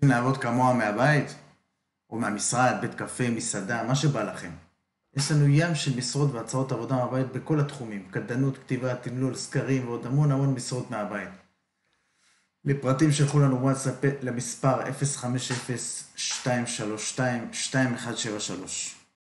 רוצים לעבוד כמוה מהבית? או מהמשרד, בית קפה, מסעדה, מה שבא לכם. יש לנו ים של משרות והצעות עבודה מהבית בכל התחומים, קדנות, כתיבה, תמלול, סקרים ועוד המון המון משרות מהבית. לפרטים שלחו לנו וואטסאפ למספר 050-232-2173